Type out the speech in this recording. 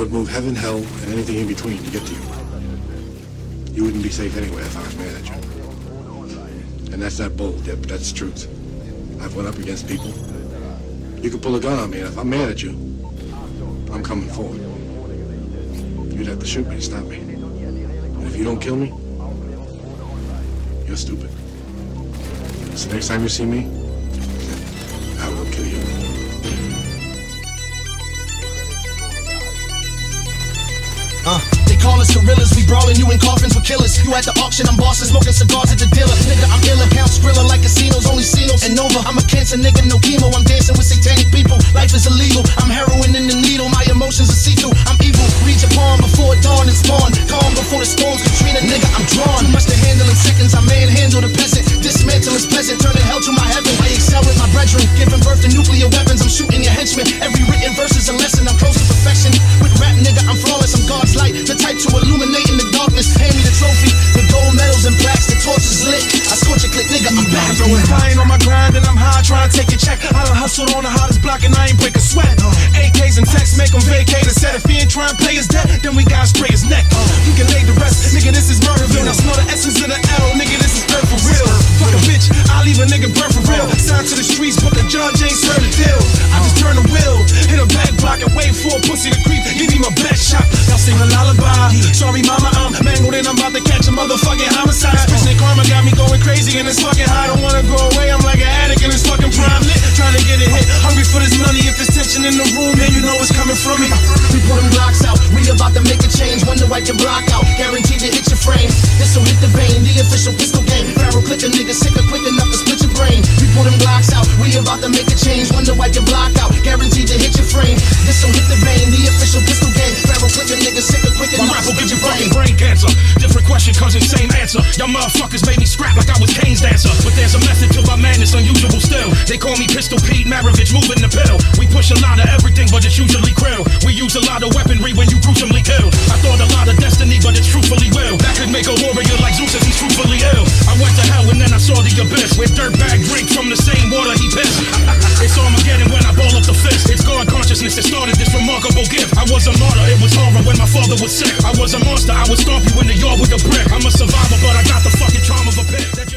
would move heaven, hell, and anything in between to get to you. You wouldn't be safe anywhere if I was mad at you. And that's not bull, Dip. That's the truth. I've went up against people. You could pull a gun on me, and if I'm mad at you, I'm coming forward. You'd have to shoot me to stop me. And if you don't kill me, you're stupid. So next time you see me, call us gorillas, we brawling you in coffins with killers. You at the auction, I'm bossing, smoking cigars at the dealer. Nigga, I'm ill, account skrilla like casinos, only Cinos and Nova. I'm a cancer nigga, no chemo, I'm dancing with satanic people. Life is illegal, I'm heroin in the needle, my emotions are see through. I'm evil, read your palm before dawn and spawn. Calm before the storms, Katrina, nigga, I'm drawn. Too much to handle in seconds, I manhandle the peasant. Dismantle is pleasant, turning hell to my heaven. I excel with my brethren, giving birth to nuclear weapons. I'm shooting your henchmen. Every written verse nigga, I'm if I ain't on my grind and I'm high trying to take a check, I done hustled on the hottest block and I ain't break a sweat. Uh. AKs and texts make them vacate a set. If he ain't trying to play his debt, then we gotta spray his neck. Uh. You can lay the rest, nigga, this is Murderville. Now smell the essence of the L, nigga, this is earth for real. Fuck a bitch, I'll leave a nigga burn for real. Uh. Sign to the streets, but the judge ain't served a deal. I just turn the wheel, hit a back block and wait for a pussy to creep. Give me my best shot. Y'all sing a lullaby. Sorry, mama, I'm mangled and I'm about to catch a motherfucking homicide. Spitting karma got me going crazy and it's fucking high. I don't wanna go away. I'm like an addict in this fucking prime lit. Trying to get it hit. Hungry for this money. If it's tension in the room, then you know it's coming from me. We put them blocks out, we about to make a change. When to wipe your block out, guaranteed to hit your frame. This'll hit the vein, the official pistol game. Barrel click a nigga sicker quick enough to split your brain. We put them blocks out, we about to make a change. When to wipe your block out, guaranteed to hit your frame. This'll hit the vein, the official pistol game. Barrel click a nigga sicker quick enough to split your brain. fucking brain cancer. Different question, cause it's same answer. Y'all motherfuckers made me scrap like there's a method to my madness, unusual still. They call me Pistol Pete Maravich, moving the pill. We push a lot of everything, but it's usually krill. We use a lot of weaponry when you gruesomely kill. I thought a lot of destiny, but it's truthfully will. That could make a warrior like Zeus if he's truthfully ill. I went to hell and then I saw the abyss. With dirtbag drink from the same water he pissed. it's Armageddon when I ball up the fist. It's God consciousness that started this remarkable gift. I was a martyr, it was horror when my father was sick. I was a monster, I would stomp you in the yard with a brick. I'm a survivor, but I got the fucking charm of a pit.